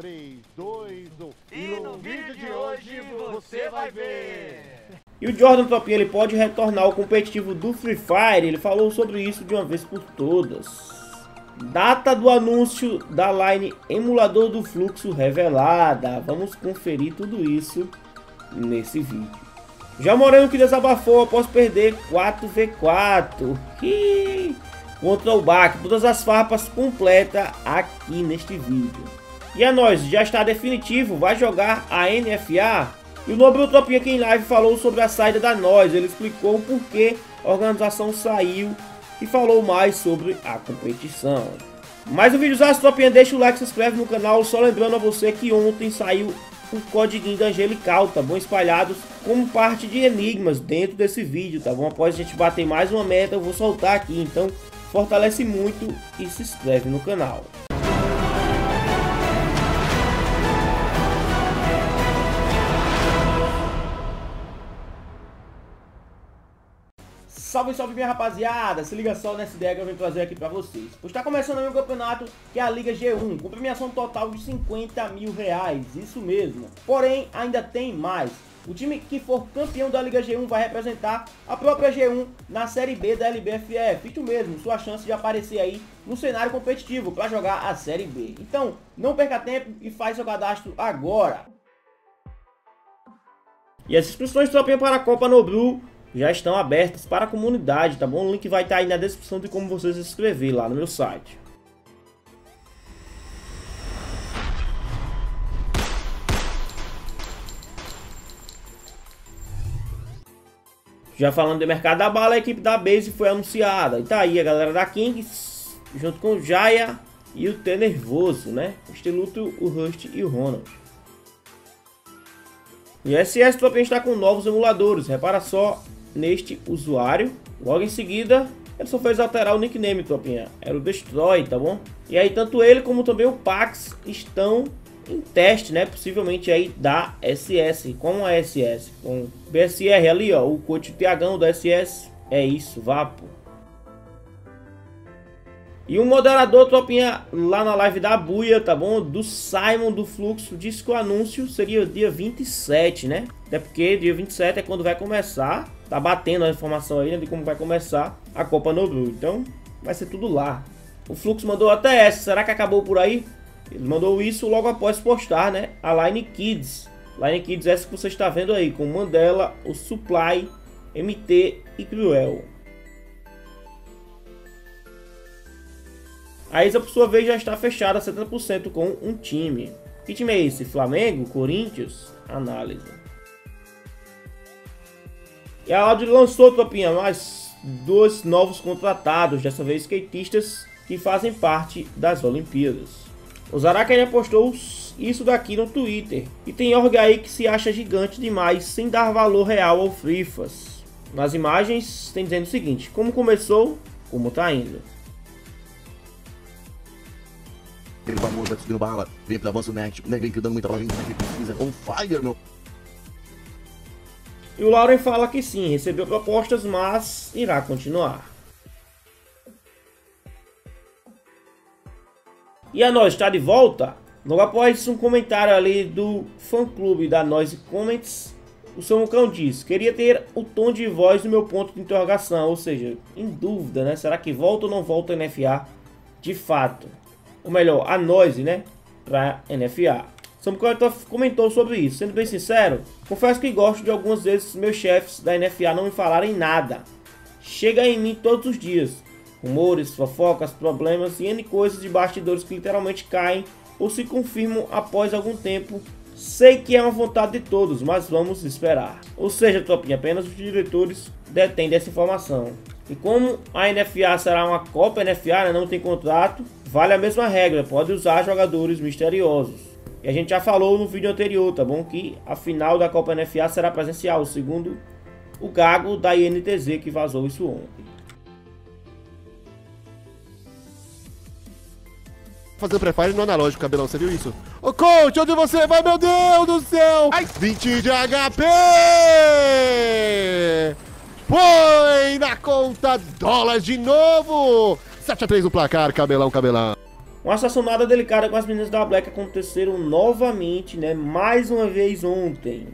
3, 2, 1. E no vídeo de hoje você vai ver. E o Jordan Tropinha ele pode retornar ao competitivo do Free Fire, ele falou sobre isso de uma vez por todas. Data do anúncio da line emulador do fluxo revelada. Vamos conferir tudo isso nesse vídeo. Já Moreno que desabafou após perder 4v4 contra o BAC. Todas as farpas completas aqui neste vídeo. E a nós, já está definitivo, vai jogar a NFA? E o Nobre Utopia aqui em live falou sobre a saída da nós. Ele explicou o porquê a organização saiu e falou mais sobre a competição. Mais um vídeo, Tropinha, deixa o like, se inscreve no canal. Só lembrando a você que ontem saiu o código da Angelical, tá bom? Espalhados como parte de enigmas dentro desse vídeo, tá bom? Após a gente bater mais uma meta, eu vou soltar aqui. Então, fortalece muito e se inscreve no canal. Salve, salve minha rapaziada, se liga só nessa ideia que eu venho trazer aqui pra vocês. Pois tá começando um campeonato que é a Liga G1, com premiação total de 50 mil reais, isso mesmo. Porém, ainda tem mais. O time que for campeão da Liga G1 vai representar a própria G1 na Série B da LBFF. Isso mesmo, sua chance de aparecer aí no cenário competitivo para jogar a Série B. Então, não perca tempo e faz seu cadastro agora. E as inscrições tropinha para a Copa Nobru já estão abertas para a comunidade, tá bom? O link vai estar aí na descrição de como vocês se inscrever lá no meu site. Já falando do mercado da bala, a equipe da Base foi anunciada. E tá aí a galera da Kings, junto com o Jaya e o T Nervoso, né? O Estiluto, o Rust e o Ronald. E SS Tropinha está com novos emuladores. Repara só neste usuário. Logo em seguida, ele só fez alterar o nickname, tropinha. Era o Destroy, tá bom? E aí, tanto ele como também o Pax estão em teste, né? Possivelmente aí da SS. Como a SS? Com BSR ali, ó. O coach Tiagão da SS. É isso, Vapo. E um moderador, tropinha, lá na live da Buia, tá bom? Do Simon do Fluxo, disse que o anúncio seria dia 27, né? Até porque dia 27 é quando vai começar. Tá batendo a informação aí né, de como vai começar a Copa no. Então, vai ser tudo lá. O Fluxo mandou até essa. Será que acabou por aí? Ele mandou isso logo após postar, né? A Line Kids. Line Kids essa que você está vendo aí, com Mandela, o Supply, MT e Cruel. A Isa, por sua vez, já está fechada 70% com um time. Que time é esse? Flamengo? Corinthians? Análise. E a Audi lançou, Topinha, mais dois novos contratados, dessa vez skatistas que fazem parte das Olimpíadas. O Zaraka postou isso daqui no Twitter. E tem org aí que se acha gigante demais sem dar valor real ao Frifas. Nas imagens tem dizendo o seguinte, como começou, como tá indo. Famoso, vai bala, vem pro avanço net, né? Vem dando muita bala, vem precisa, on fire, meu. E o Lauren fala que sim, recebeu propostas, mas irá continuar. E a nós está de volta? Logo após um comentário ali do fã-clube da Noise Comments, o Samucão diz, queria ter o tom de voz do meu ponto de interrogação, ou seja, em dúvida, né? Será que volta ou não volta a NFA de fato? Ou melhor, a Noise, né, para NFA. Sam Cotton comentou sobre isso. Sendo bem sincero, confesso que gosto de algumas vezes meus chefes da NFA não me falarem nada. Chega em mim todos os dias. Rumores, fofocas, problemas e N coisas de bastidores que literalmente caem ou se confirmam após algum tempo. Sei que é uma vontade de todos, mas vamos esperar. Ou seja, Topinha, apenas os diretores detêm dessa informação. E como a NFA será uma Copa NFA, né, não tem contrato, vale a mesma regra, pode usar jogadores misteriosos. E a gente já falou no vídeo anterior, tá bom? Que a final da Copa NFA será presencial, segundo o Gago da INTZ que vazou isso ontem. Fazendo pré-fire no analógico, cabelão, você viu isso? Ô coach, onde você vai, meu Deus do céu? Ai. 20 de HP! Põe na conta dólares de novo! 7 a 3 no placar, cabelão, cabelão. Uma situação nada delicada com as meninas da Black aconteceram novamente, né? Mais uma vez ontem.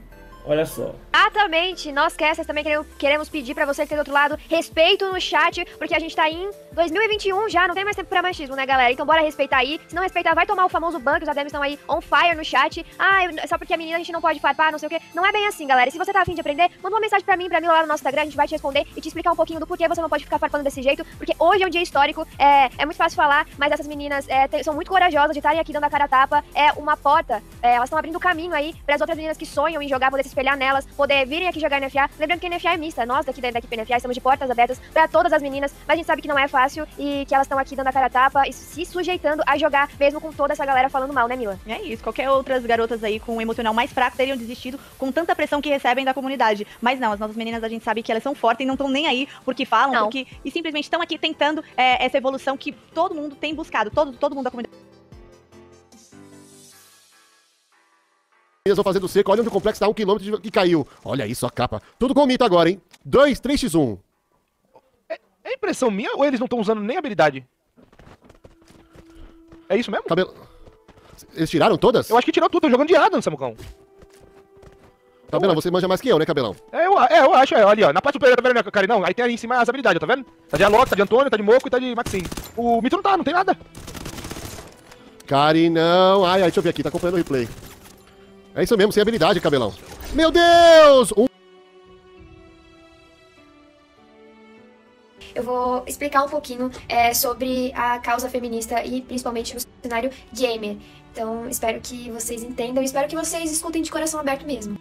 Olha só. Exatamente. Nós casters também queremos pedir para você que tem do outro lado respeito no chat, porque a gente tá em 2021 já, não tem mais tempo pra machismo, né, galera? Então bora respeitar aí. Se não respeitar, vai tomar o famoso ban, que os ADMs estão aí on fire no chat. Ah, só porque a menina a gente não pode farpar, não sei o quê. Não é bem assim, galera. E se você tá afim de aprender, manda uma mensagem pra mim, pra mim lá no nosso Instagram, a gente vai te responder e te explicar um pouquinho do porquê você não pode ficar farpando desse jeito, porque hoje é um dia histórico, é, é muito fácil falar, mas essas meninas é, são muito corajosas de estarem aqui dando a cara a tapa. É uma porta, é, elas estão abrindo caminho aí para as outras meninas que sonham em jogar, poder se espelhar nelas, poder virem aqui jogar NFA. Lembrando que NFA é mista, nós daqui da equipe NFA estamos de portas abertas para todas as meninas, mas a gente sabe que não é fácil e que elas estão aqui dando a cara a tapa e se sujeitando a jogar, mesmo com toda essa galera falando mal, né, Mila? É isso, qualquer outras garotas aí com um emocional mais fraco teriam desistido com tanta pressão que recebem da comunidade. Mas não, as nossas meninas a gente sabe que elas são fortes e não estão nem aí porque falam, não. porque e simplesmente estão aqui tentando é, essa evolução que todo mundo tem buscado, todo, todo mundo da comunidade. Vão fazendo seco. Olha onde o complexo tá um quilômetro e caiu. Olha isso, a capa. Tudo com o mito agora, hein? 2, 3x1. É, é impressão minha ou eles não estão usando nem habilidade? É isso mesmo? Cabelo... Eles tiraram todas? Eu acho que tirou tudo, estão jogando de Adam, Samucão. Cabelão, você manja mais que eu, né, Cabelão? É, eu, é, eu acho, é, ali, ó. Na parte superior, tá vendo minha carinão? Aí tem ali em cima as habilidades, tá vendo? Tá de Alok, tá de Antônio, tá de Moco e tá de Maxim. O Mito não tá, não tem nada. Carinão. Ai, ai, deixa eu ver aqui, tá acompanhando o replay. É isso mesmo, sem habilidade, cabelão. Meu Deus! Um... Eu vou explicar um pouquinho é, sobre a causa feminista e principalmente no cenário gamer. Então, espero que vocês entendam e espero que vocês escutem de coração aberto mesmo.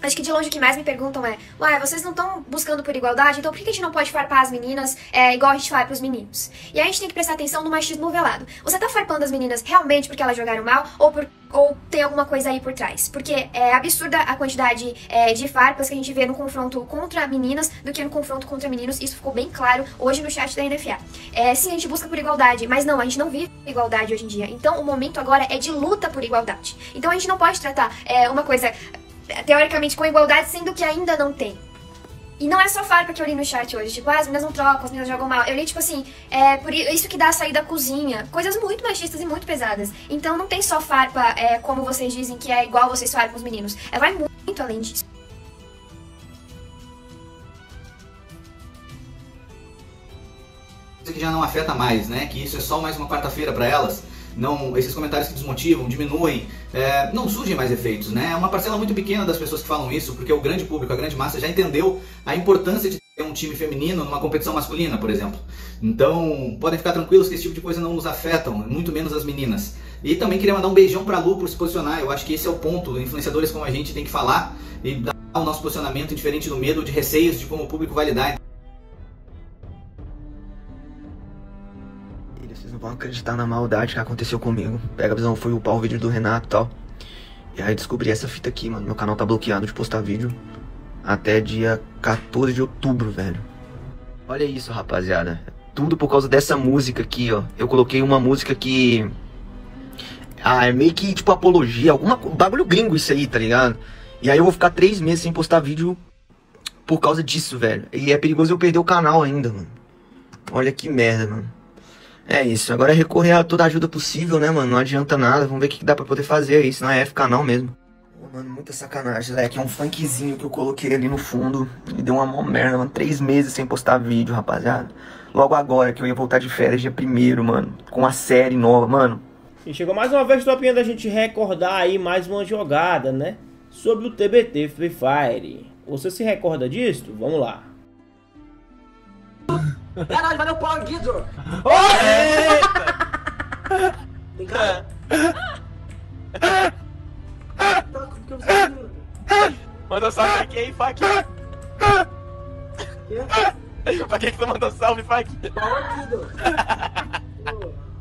Acho que de longe o que mais me perguntam é: Ué, vocês não estão buscando por igualdade? Então por que a gente não pode farpar as meninas é, igual a gente faz pros meninos? E aí a gente tem que prestar atenção no machismo velado. Você tá farpando as meninas realmente porque elas jogaram mal ou, por, ou tem alguma coisa aí por trás? Porque é absurda a quantidade é, de farpas que a gente vê no confronto contra meninas do que no confronto contra meninos. Isso ficou bem claro hoje no chat da NFA. É, sim, a gente busca por igualdade, mas não, a gente não vive igualdade hoje em dia. Então o momento agora é de luta por igualdade. Então a gente não pode tratar é, uma coisa teoricamente com igualdade, sendo que ainda não tem. E não é só farpa que eu li no chat hoje, tipo, ah, as meninas não trocam, as meninas jogam mal. Eu li, tipo assim, é por isso que dá a sair da cozinha. Coisas muito machistas e muito pesadas. Então não tem só farpa, é, como vocês dizem, que é igual vocês farpam os meninos. É, vai muito além disso. que já não afeta mais, né? Que isso é só mais uma quarta-feira para elas não, esses comentários que desmotivam, diminuem, é, não surgem mais efeitos, né? É uma parcela muito pequena das pessoas que falam isso, porque o grande público, a grande massa já entendeu a importância de ter um time feminino numa competição masculina, por exemplo. Então, podem ficar tranquilos que esse tipo de coisa não nos afetam, muito menos as meninas. E também queria mandar um beijão pra Lu por se posicionar, eu acho que esse é o ponto, influenciadores como a gente tem que falar e dar o nosso posicionamento diferente do medo, de receios de como o público vai lidar. Não vão acreditar na maldade que aconteceu comigo. Pega a visão, fui upar o vídeo do Renato e tal. E aí descobri essa fita aqui, mano. Meu canal tá bloqueado de postar vídeo até dia 14 de outubro, velho. Olha isso, rapaziada. Tudo por causa dessa música aqui, ó. Eu coloquei uma música que. Ah, é meio que tipo apologia, alguma bagulho gringo isso aí, tá ligado? E aí eu vou ficar três meses sem postar vídeo por causa disso, velho. E é perigoso eu perder o canal ainda, mano. Olha que merda, mano. É isso, agora é recorrer a toda ajuda possível, né, mano? Não adianta nada, vamos ver o que, dá pra poder fazer aí, senão é FK não mesmo. mano, muita sacanagem, Leque. É um funkzinho que eu coloquei ali no fundo e deu uma mó merda, mano. Três meses sem postar vídeo, rapaziada. Logo agora que eu ia voltar de férias, dia primeiro, mano. Com a série nova, mano. E chegou mais uma vez, topinha, da gente recordar aí mais uma jogada, né? Sobre o TBT Free Fire. Você se recorda disso? Vamos lá. Caralho, vai no pau, Guido! Vem cá. Manda salve aqui aí, Fak. pra que que tu mandou salve, Fak? Guido?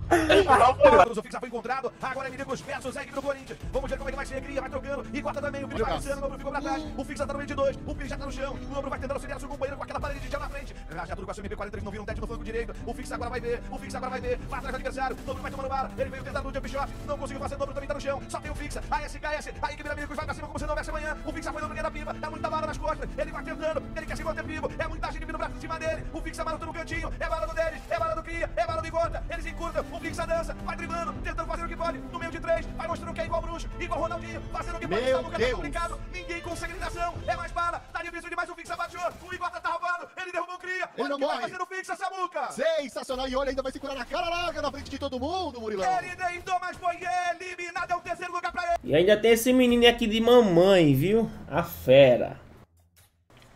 O Fixa foi encontrado, agora é Minicos versus equipe do Corinthians. Vamos ver como é que vai ser, cria, vai trocando, e corta também, o Pires vai descendo, o Nobre ficou pra trás, o Fixa tá no meio de dois, o Pires já tá no chão, o Nobre vai tentando auxiliar seu companheiro com aquela parede de já na frente. Rajadura com a sua MP43, não vira um tete no flanco direito. O Fix agora vai ver, o Fix agora vai ver. Vai atrás do adversário, Dobro vai tomando bala. Ele veio tentando o jump shot, não conseguiu fazer, Dobro também tá no chão. Só tem o Fix, a SKS, a equipe da Miracruz vai pra cima como se não houvesse amanhã. O Fix foi no da pipa, é muita bala nas costas. Ele vai tentando, ele quer se manter vivo. É muita gente vindo pra cima dele. O Fix amaroto no cantinho, é bala do deles, é bala do Cria, é bala do Igota. Eles encurtam, o Fix dança, vai driblando, tentando fazer o que pode. No meio de três, vai mostrando que é igual bruxo, igual Ronaldinho, fazendo o que pode. Meu Tá Deus. complicado, ninguém consegue ligação. É mais bala, tá difícil demais. O Fix abaixou, o Igota tá roubando, ele derrubou o Cria. Ele Olha não o que vai morre. fazer o Fix, essa muca. Sensacional. E olha, ainda vai se curar na cara larga na frente de todo mundo, Murilão. Ele deitou, mas foi eliminado. É o terceiro lugar pra ele. E ainda tem esse menino aqui de mamãe, viu? A fera.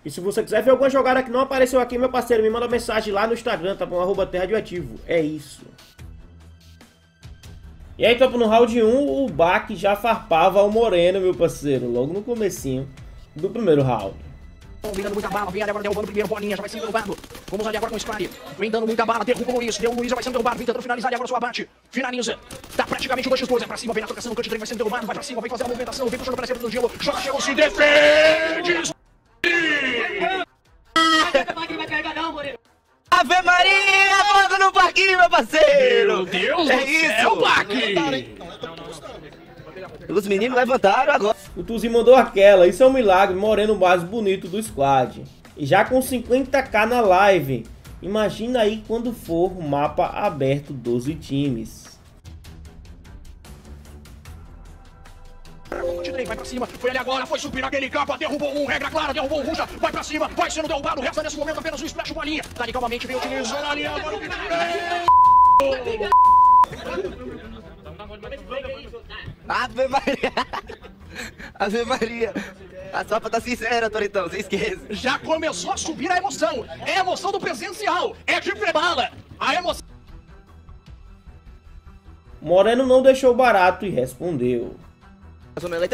E se você quiser ver alguma jogada que não apareceu aqui, meu parceiro, me manda mensagem lá no Instagram, tá bom? Arroba Terra Radioativo. É isso. E aí, então, no round 1, o Bak já farpava o Moreno, meu parceiro, logo no comecinho do primeiro round. Virando muita bala, vem ali agora derrubando o primeiro bolinha, já vai sendo derrubado. Vamos ali agora com o Sky. Vem dando muita bala, derruba o Luiz, deu o Luiz, já vai sendo derrubado, vem tentando finalizar ali agora o seu abate. Finaliza. Tá praticamente o 2x2, é pra cima, vem na trocação, o trem vai sendo derrubado, vai pra cima, vem fazer a movimentação, vem puxando pra cima do gelo, joga gelo, se defende. Ave Maria, fogo no parquinho, meu parceiro! Meu Deus é do isso! céu, Baque! Os meninos levantaram agora. O Tuzi mandou aquela, isso é um milagre, Moreno mais bonito do squad. E já com 50k na live. Imagina aí quando for o mapa aberto 12 times. Vai pra cima, foi ali agora, foi subir naquele capa, derrubou um, regra clara, derrubou o Ruja, vai pra cima, vai sendo derrubado, resta nesse momento apenas um splash bolinha. Dali calmamente vem utilizando ali agora o que Ave Maria! Ave Maria! A sopa tá sincera, Toritão, você esquece. Já começou a subir a emoção. É a emoção do presencial. É de bala. A emoção. Moreno não deixou barato e respondeu.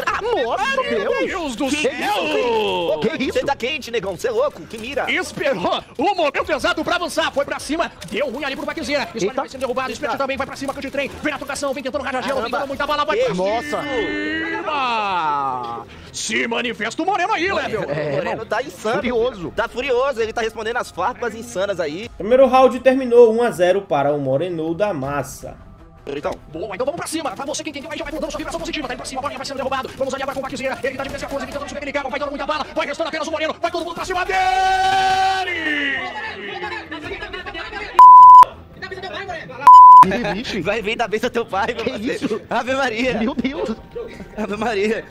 Ah, Moreno, Meu Deus do Que céu! isso? Que isso? Você tá quente, negão, você é louco, que mira. Esperou o momento exato pra avançar. Foi pra cima. Deu ruim ali pro Baquezeira. Spike vai sendo derrubado. Split também vai pra cima. Cante trem. Vem na trocação. Vem tentando rajar gelo. Vem dando muita bala. Vai pra Nossa. cima. Se manifesta o Moreno aí, Level. o Moreno tá insano. Furioso. Tá furioso, ele tá respondendo as farpas insanas aí. Primeiro round terminou 1 a 0 para o Moreno da Massa. Toritão. Boa, então vamos pra cima. Pra você que entendeu aí, já vai mandando sua vibração positiva. Tá indo pra cima, a bolinha vai sendo derrubado. Vamos ali agora com o Baquezeira. Ele tá de 13 a 11, ele tentando subir aquele cabo. Vai dando muita bala. Vai restando apenas o Moreno. Vai todo mundo pra cima dele. Vai vir da bênção teu pai, meu Que isso? Ave Maria. Meu Deus. Ave Maria.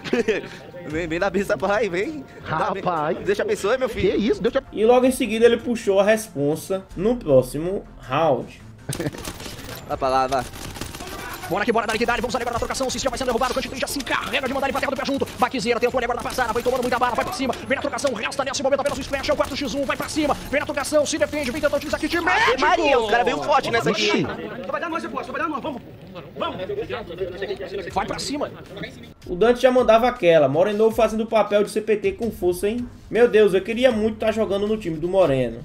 Vem, vem da bênção pai, vem. Rapaz. Deus te abençoe, meu Que filho. isso? Deus te... E logo em seguida ele puxou a responsa no próximo round. Vai pra lá, vai. Bora que bora, dá liquidade, vamos ali agora na trocação, o Cistia vai sendo derrubado, o Cantinho já se encarrega de mandar ele pra terra do pé junto, Baquezeira tentou ali agora na passada, vai tomando muita bala, vai pra cima, vem na trocação, resta nesse momento apenas o splash, é o 4x1, vai pra cima, vem na trocação, se defende, vem tentando utilizar kit médico! Maria, os caras veio forte nessa aqui. Vai dar nós, você vai dar nós, vamos, vamos! Vai pra cima! O Dante já mandava aquela, Moreno fazendo o papel de CPT com força, hein? Meu Deus, eu queria muito estar jogando no time do Moreno.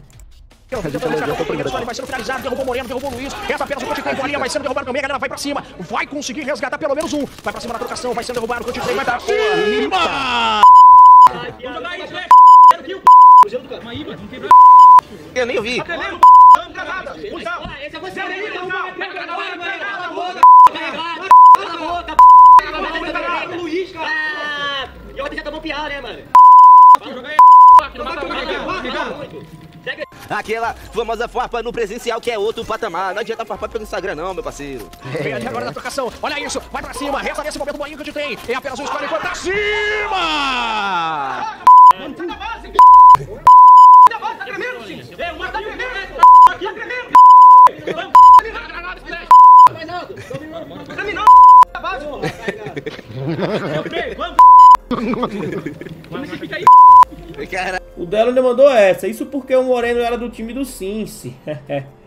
Vai sendo finalizado, derrubou o Moreno, derrubou o Luiz. Resta apenas o Conte Trem, bolinha vai sendo derrubado também. A galera vai pra cima, vai conseguir resgatar pelo menos um. Vai pra cima na trocação, vai sendo derrubado. O Conte Trem vai pra cima! Eu nem vi. Aquela famosa farpa no presencial que é outro patamar. Não adianta farpar pelo Instagram, não, meu parceiro. Vem ali agora na trocação. Olha isso, vai pra cima. Resta nesse momento o bolinho que Conte Trem. É apenas um foi pra cima! Cara, O Delo ainda mandou essa, isso porque o Moreno era do time do Cincy.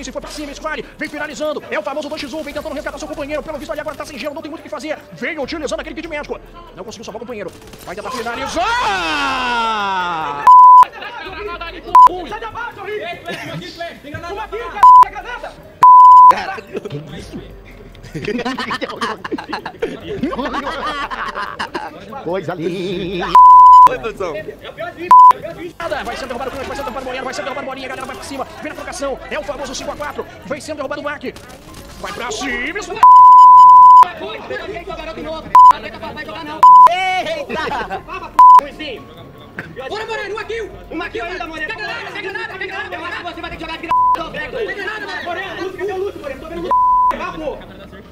Se foi pra cima, Squad, vem finalizando. É o famoso 2x1, vem tentando resgatar seu companheiro. Pelo visto ali agora tá sem gelo, não tem muito o que fazer. Vem utilizando aquele kit médico. Não conseguiu salvar o companheiro. Vai tentar finalizar! Sai da base, Coisa linda. Oi, produção. Nada, Vai sendo derrubado o Crunch, vai sendo derrubado o Moreno, vai sendo derrubado o Bolinha, a galera vai pra cima, vem na trocação, é o famoso 5x4, vem sendo derrubado o Mac. Vai pra cima, isso Eita! Bora, Moreno, um aqui! Um aqui ainda, Moreno! Pega nada, pega nada, pega nada! Eu acho que você vai ter que jogar aqui na Pega nada, Moreno! Lúcio, cadê o Lúcio, Moreno? Tô vendo o Lúcio!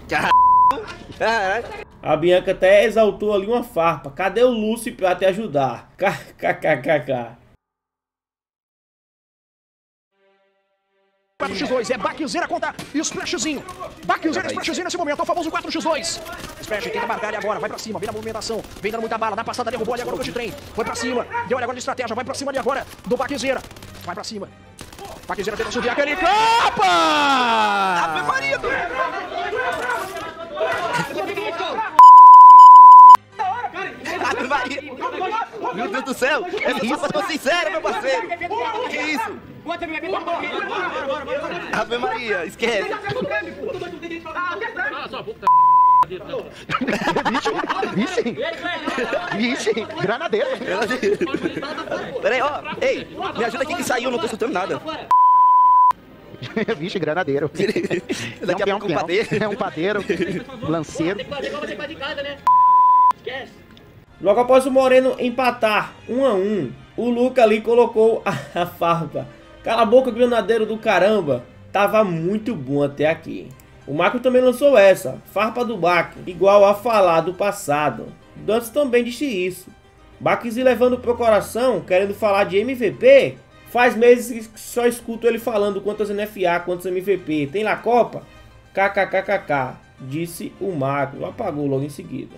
Caraca. A Bianca até exaltou ali uma farpa. Cadê o Lúcio pra te ajudar? KKKKK. 4x2, é backzeira contra splashzinho. Backzeira e splashzinho nesse momento, é o famoso 4x2. Splash tenta marcar ele agora, vai pra cima, vem na movimentação, vem dando muita bala, dá passada, derrubou ali agora o de trem. Foi pra cima, deu ali agora de estratégia, vai pra cima ali agora do backzeira. Vai pra cima. Backzeira tenta subir aquele capa! Ave Maria! Ave Maria! Meu Deus do céu! É isso, eu tô sincero, meu parceiro! Que isso? Ave Maria, esquece! Vixe, vixe, granadeiro. Peraí, ó, ei, me ajuda aqui que saiu, não tô escutando nada. Vixe, granadeiro. Daqui a É um pouco um peão, padeiro. É um padeiro, lanceiro. Logo após o Moreno empatar 1 a 1 o Luca ali colocou a, a farpa. Cala a boca, granadeiro do caramba. Tava muito bom até aqui. O Marco também lançou essa, farpa do Bak, igual a falar do passado. Dantes também disse isso. Bakzi levando pro coração, querendo falar de MVP. Faz meses que só escuto ele falando quantas NFA, quantos MVP. Tem lá Copa? KKKKK, disse o Marco. Apagou logo em seguida.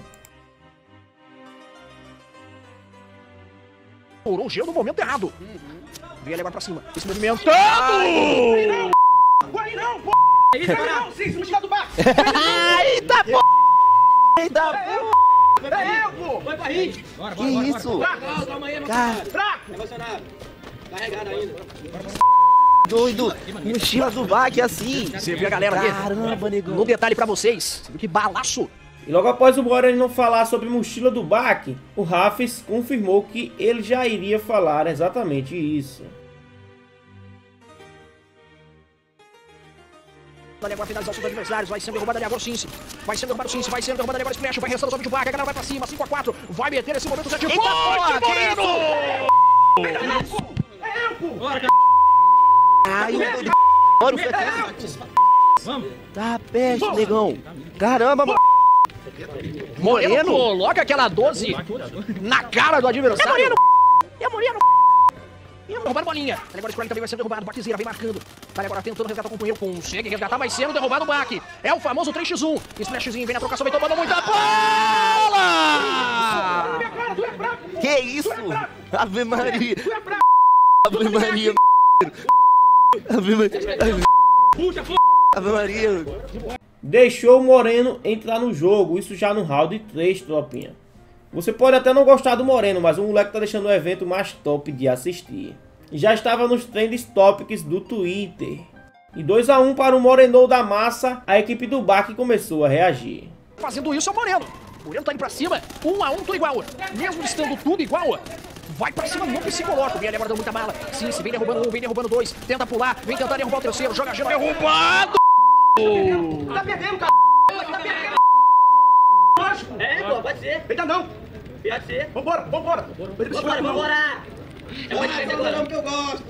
Furou o no momento errado. Vem ele agora pra cima. Esse movimento. Corre não! Isso, não, sim, se mochila do bar! Eita, pô! Eita, pô! É eu, pô! Vai pra rir! Que isso? Calma aí. Fraco! Emocionado! Carregado ainda! Doido! Mochila do baque assim! Você viu a galera aqui? Caramba, negão! No detalhe pra vocês. Você que balaço. E logo após o Moreno não falar sobre mochila do Bak, o Rafis confirmou que ele já iria falar exatamente isso. Ali agora finalização dos adversários, vai sendo derrubado ali agora o Cincy. Vai sendo derrubado o Cincy, vai sendo derrubado ali agora o Splash, vai restando somente o Barca, a galera vai pra cima, 5x4, vai meter esse momento o 7 Eita, que Moreno! É eu, pô! Ai, eu tô de Bora, o Vamos! Tá peste, negão! Caramba, mano! Moreno Moreno? coloca aquela 12 na cara do adversário. É Moreno! É Moreno! E derrubado bolinha. Ali agora o Scrolling também vai ser derrubado. Baquezeira vem marcando. Tá agora tentando resgatar o companheiro. Consegue resgatar, vai sendo derrubado o Baque. É o famoso 3x1. Splashzinho vem na trocação, vem tomando muita bola! Que isso? Ave Maria! Ave Maria! Ave Maria! Ave Maria! Deixou o Moreno entrar no jogo, isso já no round 3, tropinha. Você pode até não gostar do Moreno, mas o moleque tá deixando o evento mais top de assistir. Já estava nos trends topics do Twitter. E 2 a 1 para o Moreno da Massa, a equipe do Baque começou a reagir. Fazendo isso é o Moreno. Moreno tá indo pra cima. Um a um, tudo igual. Mesmo estando tudo igual. Vai pra cima no psicológico. Vem ali agora dando muita bala. Sim, se vem derrubando um, vem derrubando dois. Tenta pular, vem tentar derrubar o terceiro. Joga gelo, derrubado! Tá perdendo, cara! Tá perdendo! Lógico! É, pô, pode ser! Ainda não! Pode ser! Vambora, vambora! Vambora, vambora! É o agora. que eu gosto!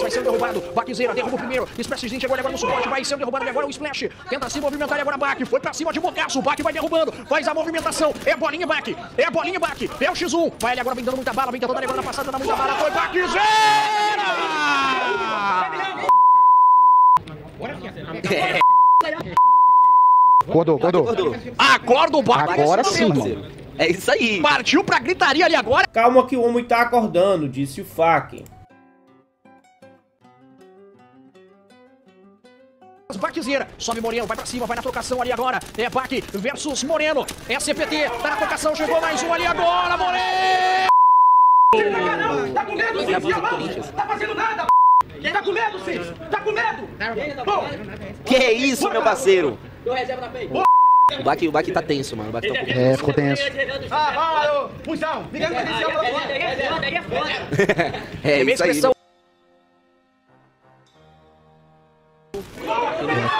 Vai sendo derrubado. Baquezeira derruba o primeiro. Splashzinho chegou ali agora no suporte. Vai sendo derrubado ali agora o Splash. Tenta se movimentar ali agora Baque. Foi pra cima de Bocaço. O Baque vai derrubando. Faz a movimentação. É a bolinha Baque. É a bolinha Baque. É o X1. Vai ali agora vem dando muita bala. Vem tentando agora na passada. Dá muita bala. Foi Baquezeira! Acordou, acordou. Acorda o Baque. Agora sim, mano. É isso aí! Partiu pra gritaria ali agora. Calma que o homem tá acordando, disse o Fak. Baquezeira, sobe Moreno, vai pra cima, vai na trocação ali agora. É Baque versus Moreno. É CPT, tá na trocação, chegou mais um ali agora, Moreno! Tá com medo, Cis? Tá fazendo nada, Tá com medo, Cis? Tá com medo? Que isso, meu parceiro? Reserva na. O Baki, o Baki tá tenso, mano. O Baki tá É, ficou tenso. Ah, vai, ô, Função, ninguém vai descer pra fora. É, minha isso aí. expressão.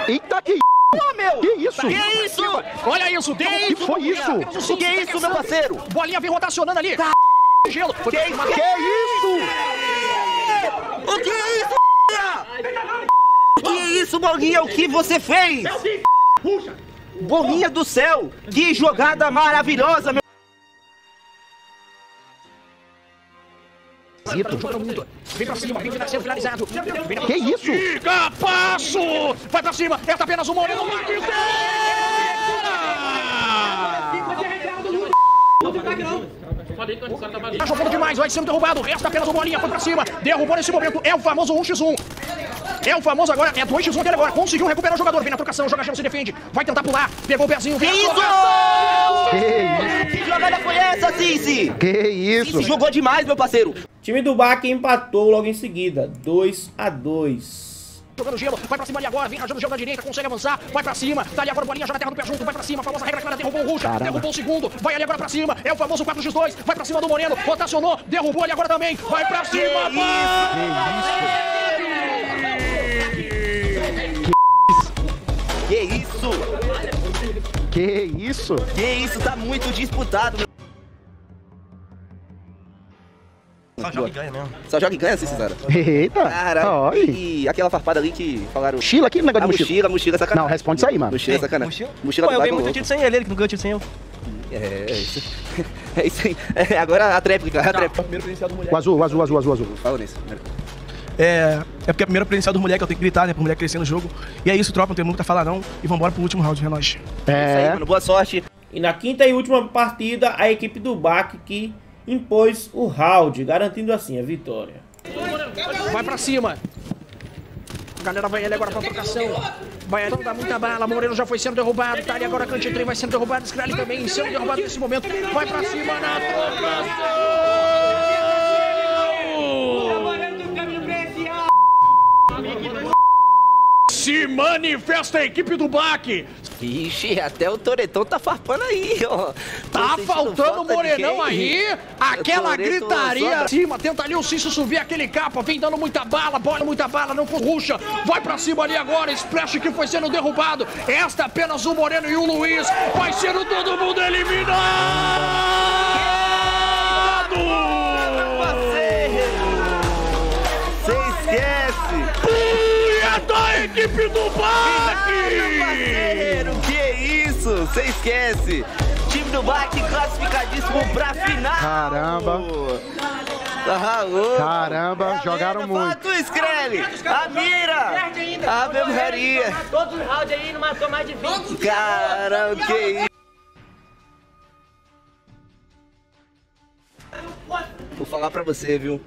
Eita, que meu! Que isso? Que isso? Olha isso, deu Que foi isso? Que isso, meu parceiro? Bolinha vem rotacionando ali. Gelo. Foi Que, que isso? O que é isso, O que é isso, Bolinha? O que você fez? Bolinha do céu! Que jogada maravilhosa, meu... Vem pra cima, vem sendo finalizado. Vem na- Que isso? Fica, passo! Vai pra cima, é apenas o Moreno. Tá jogando demais, vai sendo derrubado. Resta apenas o Bolinha, foi pra cima. Derrubou nesse momento. É o famoso 1x1. É o famoso agora, é 2x1 dele agora. Conseguiu recuperar o jogador. Vem na trocação, joga gelo, se defende. Vai tentar pular. Pegou o pezinho. Que isso? a Que jogada foi essa, Cici? Que isso? Cici jogou demais, meu parceiro. Time do Baque empatou logo em seguida, 2 a 2 Jogando gelo, vai pra cima ali agora, vem rajando o gelo da direita, consegue avançar, vai pra cima, tá ali agora o bolinha, joga a terra do pé junto, vai pra cima, famosa regra clara, derrubou o Ruxa, Caramba. derrubou o segundo, vai ali agora pra cima, é o famoso 4x2, vai pra cima do Moreno, rotacionou, derrubou ali agora também, vai pra cima, Que isso? Que isso? Que isso? Tá muito disputado, meu... Só joga e ganha mesmo. Só joga e ganha, Cici, Zara? Eita. Caralho. Olha. E aquela farpada ali que falaram... Mochila aqui, negócio de mochila. mochila, mochila, sacanagem. Não, responde isso aí, mano. Mochila, sacanagem. Mochila? Mochila Pô, eu ganhei Baco muito tiro sem ele, ele que não ganhou tiro sem eu. É, é isso. É isso aí. É, agora a tréplica, a tréplica. Primeiro credencial do mulher. O azul, o azul, o azul, o azul, azul. Fala nisso. É, é porque é a primeira credencial do mulher que eu tenho que gritar, né? Pra mulher crescer no jogo. E é isso, tropa, não tem muito a falar não. E vambora pro último round, é nóis. Isso aí, É. mano. Boa sorte. E na quinta e última partida, a equipe do Baque que impôs o round, garantindo assim a vitória. vai pra cima. A galera vai ali agora pra trocação. Vai ali, dá muita bala. Moreno já foi sendo derrubado. Tá ali agora Cantitrem vai sendo derrubado. Screlly também sendo derrubado nesse momento. Vai pra cima na trocação. Se manifesta a equipe do Baque. Ixi, até o Toretão tá farpando aí, ó. Tá faltando falta o Morenão aí. Aquela gritaria. Osoda. Cima, tenta ali o Cício subir aquele capa. Vem dando muita bala, bola muita bala. Não ruxa. Vai pra cima ali agora. Splash que foi sendo derrubado. Esta é apenas o Moreno e o Luiz. Vai sendo todo mundo eliminado. Equipe do Baque. Parceiro, que isso? Você esquece. Time do Baque classificadíssimo pra final. Caramba. Tá louco. Caramba, jogaram Fala muito. tu, Screlly. A mira. Ave Maria. Todos os rounds aí não matou mais de 20. Caramba, que isso. Vou falar pra você, viu?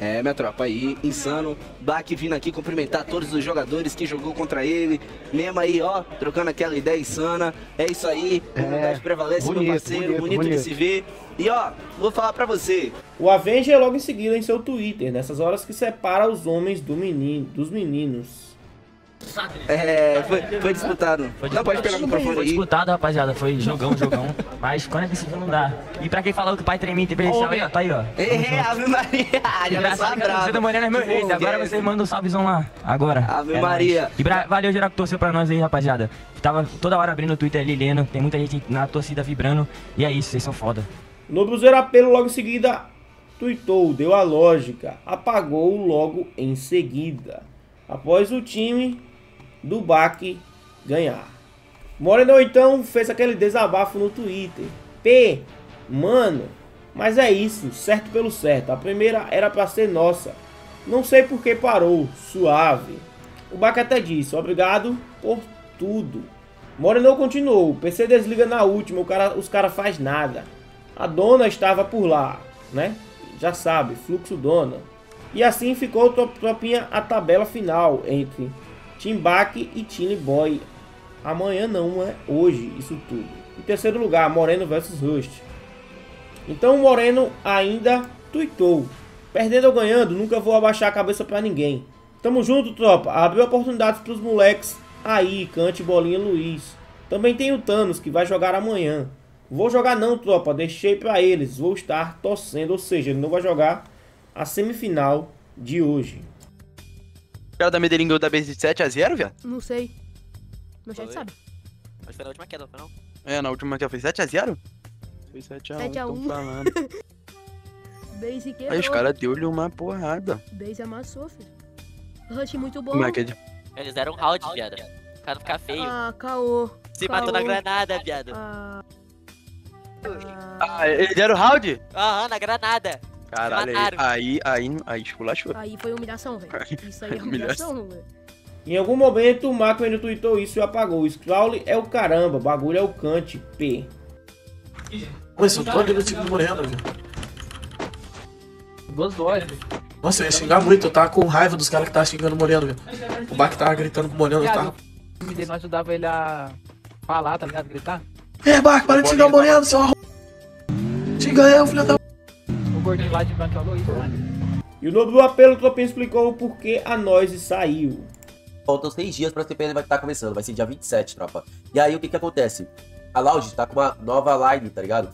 É, minha tropa, aí, insano. Bach vindo aqui cumprimentar todos os jogadores que jogou contra ele. Mesmo aí, ó, trocando aquela ideia insana. É isso aí, a humildade prevalece, meu bonito, parceiro. bonito, Bonito, de bonito. se ver. E ó, vou falar pra você. O Avenger logo em seguida em seu Twitter, nessas horas que separa os homens do menino, dos meninos. É, foi, foi disputado. Foi Não pode pegar o microfone Foi aí. disputado, rapaziada. Foi jogão, jogão. Mas quando é decidido não dá. E pra quem falou que o pai tremia interprencial aí, ó, tá aí, ó. É, Ave Maria. Já vai a torcida do Moreno é meu rei. Agora você manda um salvezão lá. Agora. Ave É Maria. nóis. E valeu geral que torceu pra nós aí, rapaziada. Tava toda hora abrindo o Twitter ali, lendo. Tem muita gente na torcida vibrando. E é isso, vocês são foda. No Cruzeiro Apelo logo em seguida tuitou, deu a lógica, apagou logo em seguida, após o time do Baque ganhar. Moreno então fez aquele desabafo no Twitter. P, mano, mas é isso, certo pelo certo. A primeira era pra ser nossa. Não sei por que parou, suave. O Baque até disse, obrigado por tudo. Moreno continuou, PC desliga na última, cara, os caras faz nada. A dona estava por lá, né? Já sabe, fluxo dona. E assim ficou tro- tropinha a tabela final entre Team Baque e Team Boy. Amanhã não é hoje, isso tudo. Em terceiro lugar, Moreno versus Rust. Então Moreno ainda tuitou. Perdendo ou ganhando, nunca vou abaixar a cabeça pra ninguém. Tamo junto, tropa. Abriu oportunidades pros moleques aí, Cante, Bolinha, Luiz. Também tem o Thanos, que vai jogar amanhã. Vou jogar não, tropa. Deixei pra eles. Vou estar torcendo. Ou seja, ele não vai jogar a semifinal de hoje. O cara da Medellín ganhou da base de 7 a 0, viado? Não sei. Meu chat sabe. Acho que foi na última queda, foi não? É, na última que foi 7 a 0? Foi 7 a 1, 7 a tô 1. falando. Base quebrou. Aí os caras deu-lhe uma porrada. Base amassou, filho. Rush muito bom. Como é que é de... Eles deram um round, viado. O cara ficar feio. Ah, caô. Se caô. matou na granada, viado. Ah, Ah, eles deram round? Aham, na granada. Caralho, aí, aí, aí, aí esculachou. aí foi humilhação, velho. Isso aí é humilhação, velho. Em algum momento o Marco ainda tweetou isso e apagou. O Scrawley é o caramba, o bagulho é o Cante P. Mas eu tô ali no time do Moreno, velho. Nossa, eu ia xingar muito, eu tava com raiva dos caras que tava xingando o Moreno, velho. O Bach tava gritando com o Moreno, eu tava. não ajudava ele a falar, tá ligado? Gritar. É, Bach, para de xingar o Moreno, seu arro... Xinga eu, filho da... Gordinho lá de branco falou isso, né? E o novo do apelo, o Tropinho explicou o porquê a Noise saiu. Faltam seis dias pra CPN vai estar começando, vai ser dia 27, tropa. E aí o que que acontece? A Loud tá com uma nova line, tá ligado?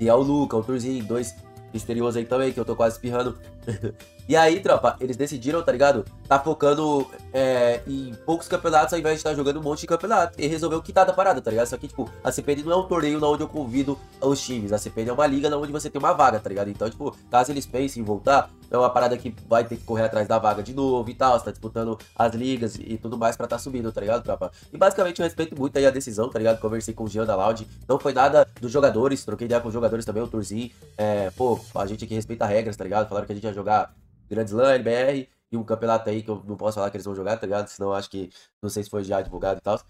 E é o Luca, o Turzinho, dois misteriosos aí também, que eu tô quase espirrando. e aí, tropa, eles decidiram, tá ligado? Tá focando é, em poucos campeonatos ao invés de estar jogando um monte de campeonato. E resolveu quitar da parada, tá ligado? Só que, tipo, a CPN não é um torneio onde eu convido os times. A CPN é uma liga onde você tem uma vaga, tá ligado? Então, tipo, caso eles pensem em voltar, é uma parada que vai ter que correr atrás da vaga de novo e tal. Você tá disputando as ligas e tudo mais pra tá subindo, tá ligado, tropa? E basicamente eu respeito muito aí a decisão, tá ligado? Conversei com o Jean da Loud. Não foi nada dos jogadores, troquei ideia com os jogadores também, o Turzinho. É, pô, a gente aqui respeita regras, tá ligado? Falaram que a gente ia jogar Grand Slam, NBR e um campeonato aí que eu não posso falar que eles vão jogar, tá ligado? Senão eu acho que, não sei se foi já divulgado e tal.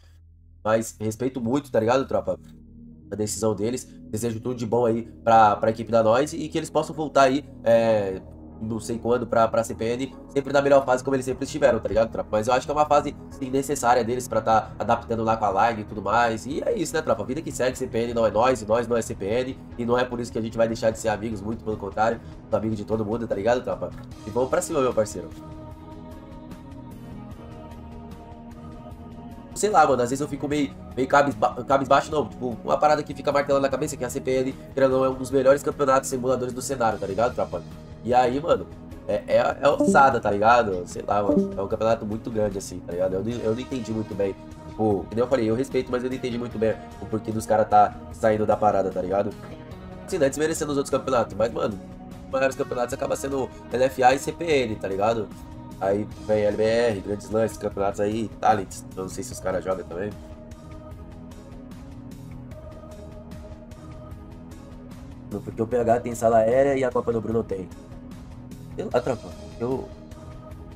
Mas respeito muito, tá ligado, tropa? A decisão deles. Desejo tudo de bom aí pra, pra equipe da Nós e que eles possam voltar aí, é, não sei quando, pra, pra CPN, sempre na melhor fase como eles sempre estiveram, tá ligado, tropa? Mas eu acho que é uma fase, sim, necessária deles pra tá adaptando lá com a line e tudo mais. E é isso, né, tropa? Vida que segue, CPN não é nós, e nós não é CPN. E não é por isso que a gente vai deixar de ser amigos, muito pelo contrário. Sou amigo de todo mundo, tá ligado, tropa? E vamos pra cima, meu parceiro. sei lá, mano, às vezes eu fico meio, meio cabisba cabisbaixo, não. Tipo, uma parada que fica martelando na cabeça é que a CPN, querendo é um dos melhores campeonatos simuladores do cenário, tá ligado, tropa? E aí, mano, é, é, é ossada, tá ligado? Sei lá, mano, é um campeonato muito grande, assim, tá ligado? Eu, eu não entendi muito bem. Tipo, nem eu falei, eu respeito, mas eu não entendi muito bem o porquê dos caras tá saindo da parada, tá ligado? Sim, não é desmerecendo os outros campeonatos, mas, mano, os maiores campeonatos acaba sendo LFA e CPN, tá ligado? Aí vem LBR, Grandes esses campeonatos aí, Talents, eu não sei se os caras jogam também. Porque o PH tem sala aérea e a Copa do Bruno tem. Sei lá, tropa. Eu.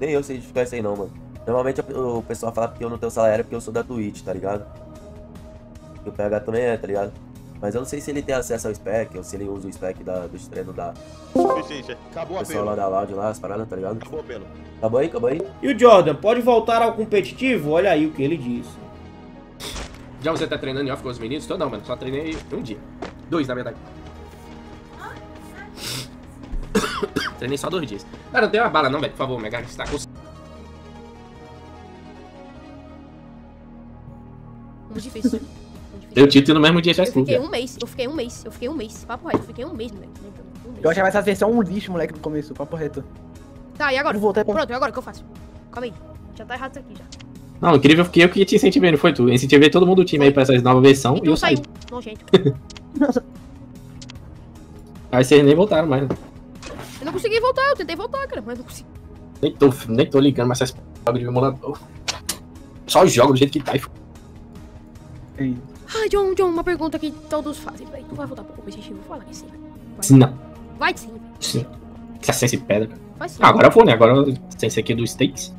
Nem eu sei justificar isso aí não, mano. Normalmente a- o pessoal fala que eu não tenho sala aérea porque eu sou da Twitch, tá ligado? E o PH também é, tá ligado? Mas eu não sei se ele tem acesso ao spec, ou se ele usa o spec da, dos treinos da. Suficiente. Acabou é o pessoal lá da Loud lá, as paradas, tá ligado? Acabou o apelo. Acabou aí, acabou aí. E o Jordan, pode voltar ao competitivo? Olha aí o que ele disse. Já você tá treinando em off com os meninos? Tô não, mano. Só treinei um dia. Dois, na verdade. Treinei só dois dias. Cara, não tem uma bala não, velho. Por favor, minha garganta está com... Muito difícil. Eu título no mesmo dia já Eu fiquei excluo. um mês, eu fiquei um mês, eu fiquei um mês. Papo reto, eu fiquei um mês, moleque. Um mês. Eu achava essa versão um lixo, moleque, no começo, papo reto. Tá, e agora? Eu voltei pra- Pronto, e agora o que eu faço? Calma aí. Já tá errado isso aqui já. Não, incrível que eu que te incentivei, não foi tu? Eu incentivei todo mundo do time aí pra essa nova versão e Então eu saí. saiu. Nojento. Aí vocês nem voltaram mais. né? Eu não consegui voltar, eu tentei voltar, cara, mas não consegui. Nem tô, nem tô ligando mais essas p de emulador. Só jogo do jeito que tá. e f- Ai, John, John, uma pergunta que todos fazem, velho. Tu vai voltar pro competitivo? Fala que sim. Vai. Sim, não. Vai sim. Sim. Que a Sense pedra. Vai sim. Ah, agora eu vou, né? Agora eu Sense aqui do States.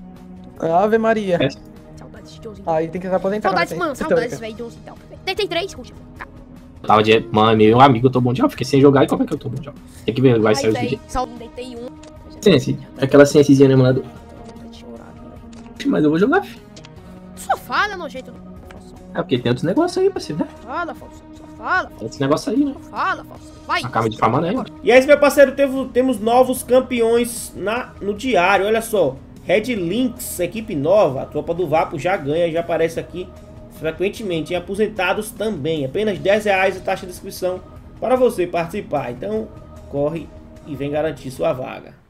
Ave Maria. É. Saudades de Johnzinho. Aí tem que se aposentar. Saudades, né? mano, Tô saudades, velho, Johnzinho e tal. Tentei três, continua. Eu tava de. Mano, meu amigo, eu tô bom de Fiquei sem jogar e como é que eu tô bom de Tem que ver, vai Ai, sair os vídeos. deitei um. Sense. Aquela Sensezinha no emulador. Mas eu vou jogar, filho. Só fala, nojento. É porque tem outros negócios aí, parceiro, né? Fala, falso. Só fala. Tem outros negócios aí, né? Fala, falso. Vai. Acaba de famar, né? E aí, meu parceiro, teve- temos novos campeões na, no diário. Olha só. Red Links, equipe nova, a tropa do Vapo já ganha, já aparece aqui frequentemente. Em aposentados também, apenas 10 reais a taxa de inscrição para você participar. Então corre e vem garantir sua vaga.